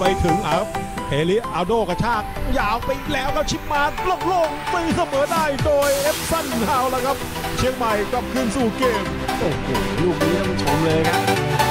ไปถึงครับเฮลิอาโดกระชาก ยาวไปแล้วครับชิปมาโล่งๆตีเสมอได้โดยเอฟซันฮาวแล้วครับ เชียงใหม่กลับคืนสู่เกม โอ้โหลูกนี้ต้องชมเลยครับ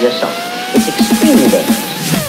yourself. It's extremely dangerous.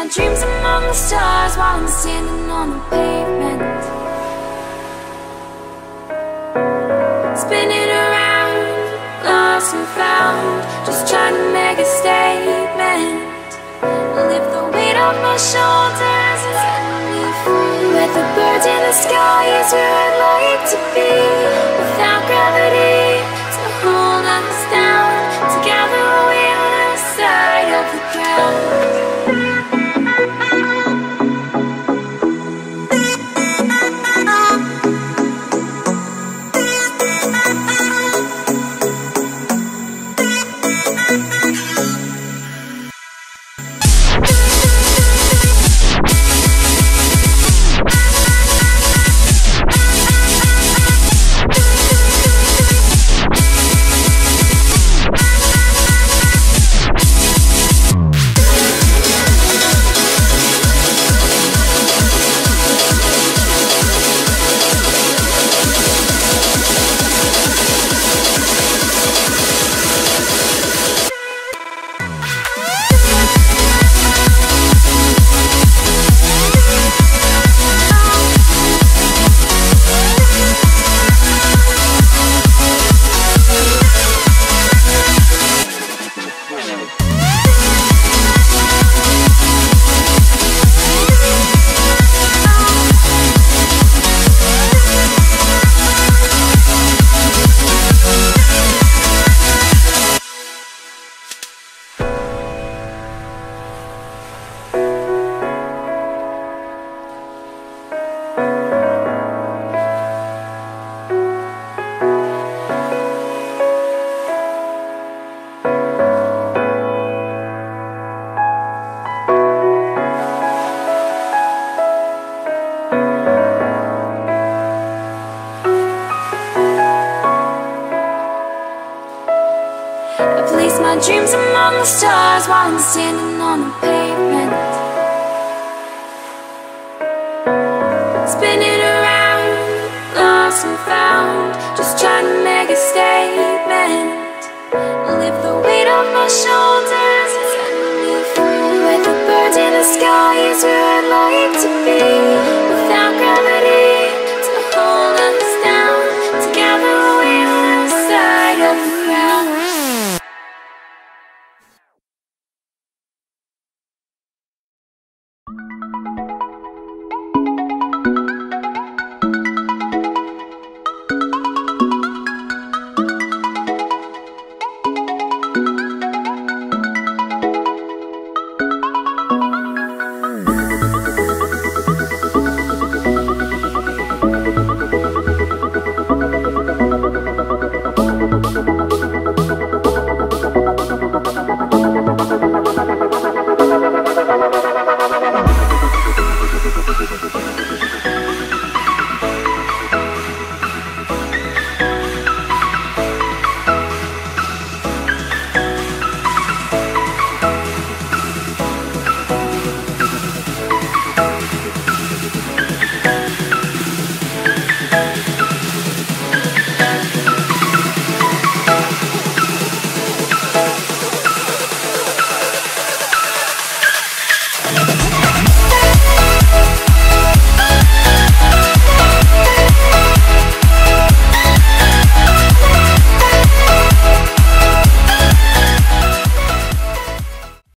My dreams among the stars while I'm standing on the pavement. Spinning around, lost and found, just trying to make a statement. Live the weight off my shoulders and set me free. With the birds in the sky is where I'd like to be. Dreams among the stars while I'm standing on the pavement. Spinning around, lost and found, just trying to make a statement. Lift the weight off my shoulders.